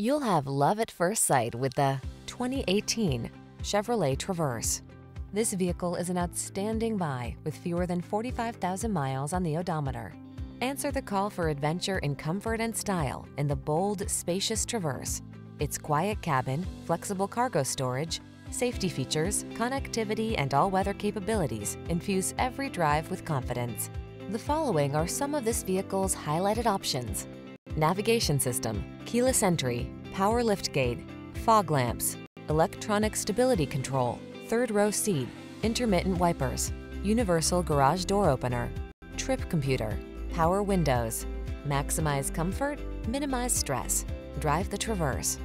You'll have love at first sight with the 2018 Chevrolet Traverse. This vehicle is an outstanding buy with fewer than 45,000 miles on the odometer. Answer the call for adventure in comfort and style in the bold, spacious Traverse. Its quiet cabin, flexible cargo storage, safety features, connectivity, and all-weather capabilities infuse every drive with confidence. The following are some of this vehicle's highlighted options. Navigation system, keyless entry, power liftgate, fog lamps, electronic stability control, third row seat, intermittent wipers, universal garage door opener, trip computer, power windows. Maximize comfort, minimize stress. Drive the Traverse.